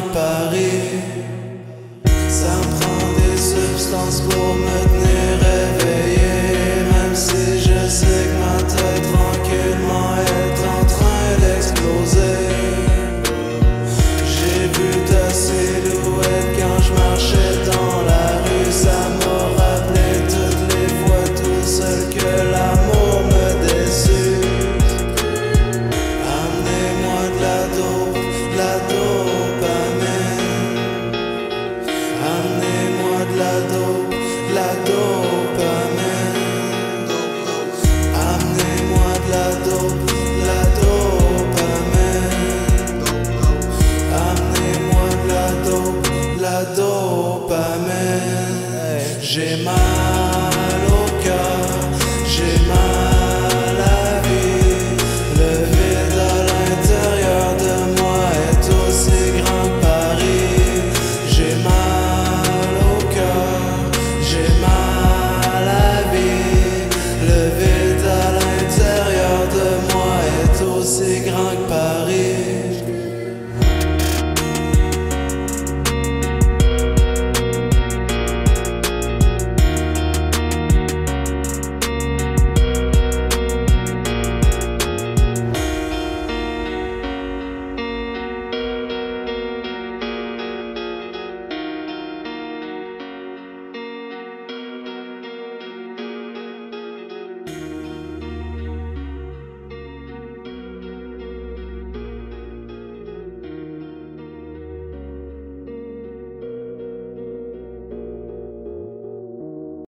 réparer. Ça me prend des substances pour me dopamine. J'ai mal.